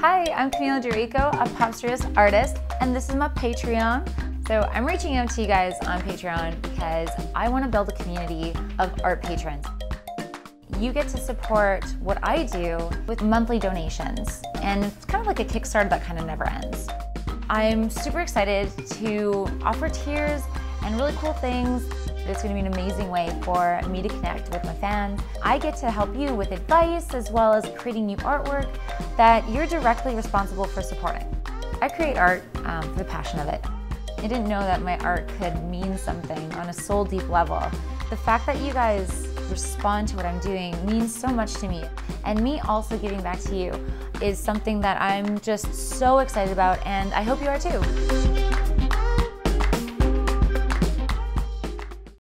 Hi, I'm Camilla d'Errico, a pop surrealist artist, and this is my Patreon. So I'm reaching out to you guys on Patreon because I want to build a community of art patrons. You get to support what I do with monthly donations, and it's kind of like a Kickstarter that kind of never ends. I'm super excited to offer tiers and really cool things it's going to be an amazing way for me to connect with my fans. I get to help you with advice as well as creating new artwork that you're directly responsible for supporting. I create art um, for the passion of it. I didn't know that my art could mean something on a soul deep level. The fact that you guys respond to what I'm doing means so much to me. And me also giving back to you is something that I'm just so excited about and I hope you are too.